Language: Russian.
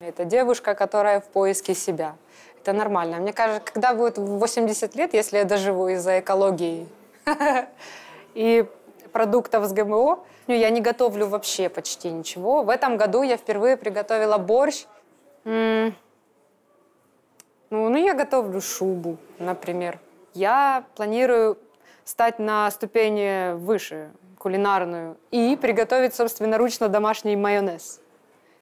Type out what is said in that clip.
Это девушка, которая в поиске себя. Это нормально. Мне кажется, когда будет 80 лет, если я доживу из-за экологии и продуктов с ГМО, ну, я не готовлю вообще почти ничего. В этом году я впервые приготовила борщ. Ну, ну, я готовлю шубу, например. Я планирую стать на ступень выше, кулинарную, и приготовить собственноручно домашний майонез.